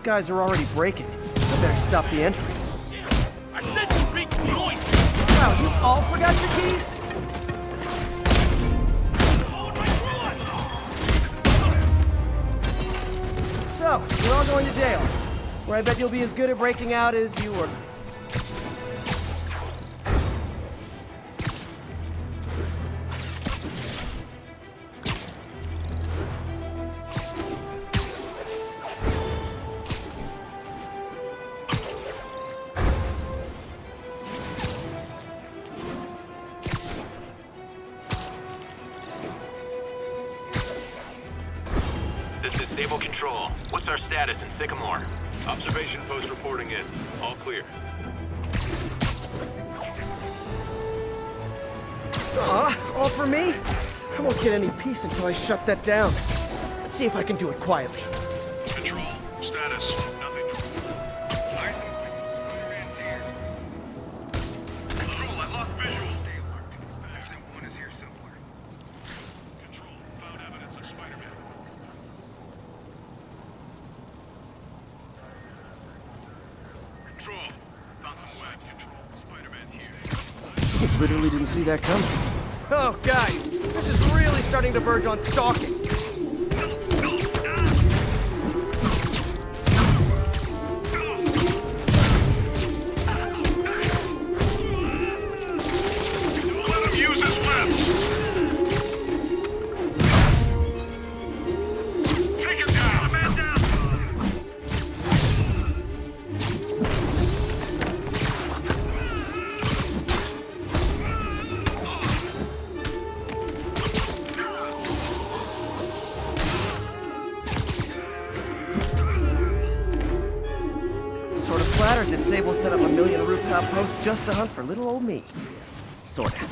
guys are already breaking. I better stop the entry. I said you big noise! Wow, you all forgot your keys? So, you're all going to jail, where I bet you'll be as good at breaking out as you were. Sable Control. What's our status in Sycamore? Observation post reporting in. All clear. Aw, all for me? I won't get any peace until I shut that down. Let's see if I can do it quietly. Literally didn't see that coming. Oh, guys, this is really starting to verge on stalking. That Sable set up a million rooftop posts just to hunt for little old me. Sorta.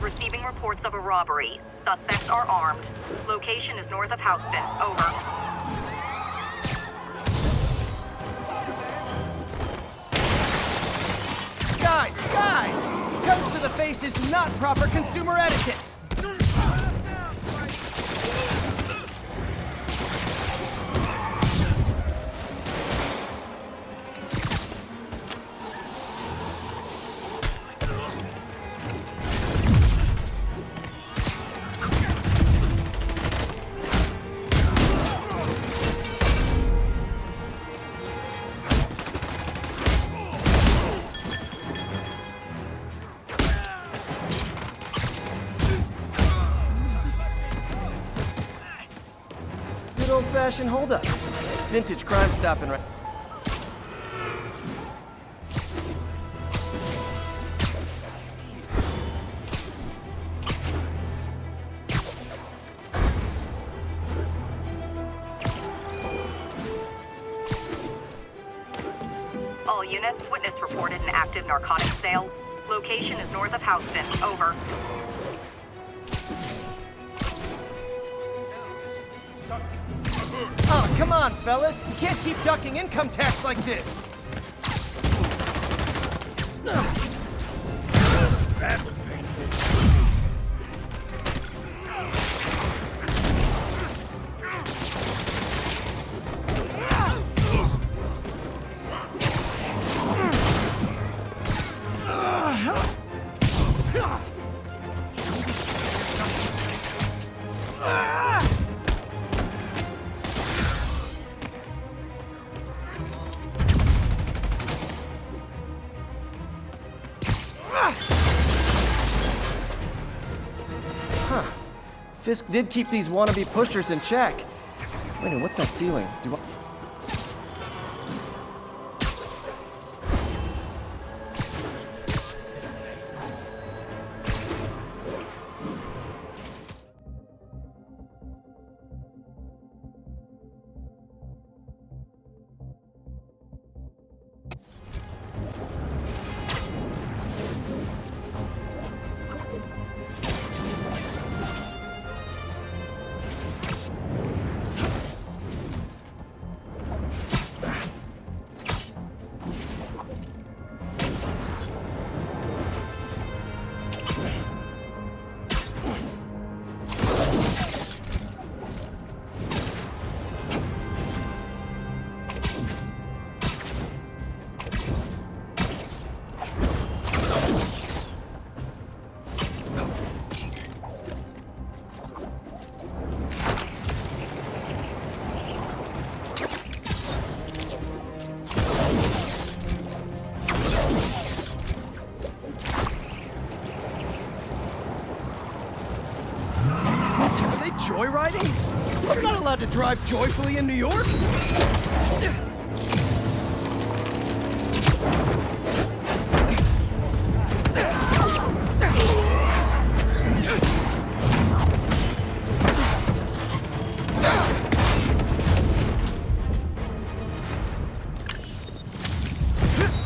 Receiving reports of a robbery. Suspects are armed. Location is north of Houston. Over. Guys, guys! Guns to the face is not proper consumer etiquette! Old-fashioned holdup. Vintage crime stopping right... All units witness reported an active narcotics sale. Location is north of Houston. Over. Oh, come on, fellas. You can't keep ducking income tax like this. Fisk did keep these wannabe pushers in check. Wait a minute, what's that ceiling? Do I... joyriding? You're not allowed to drive joyfully in New York?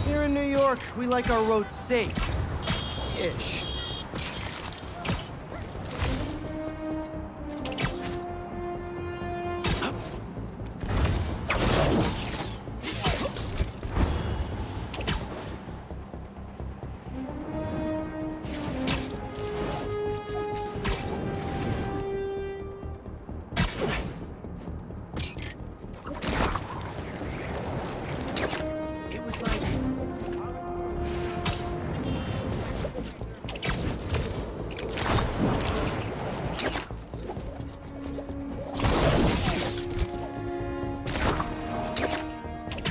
Here in New York, we like our roads safe. Ish.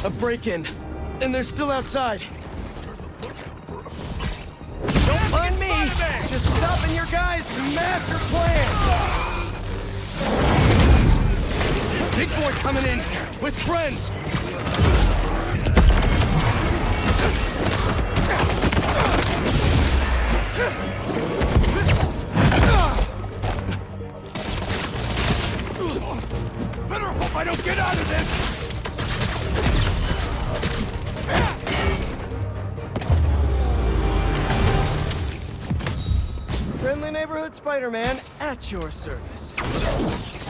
A break-in. And they're still outside. Don't mind me! Just stopping your guys' master plan! big boy coming in with friends. Better hope I don't get out of this. Neighborhood Spider-Man at your service.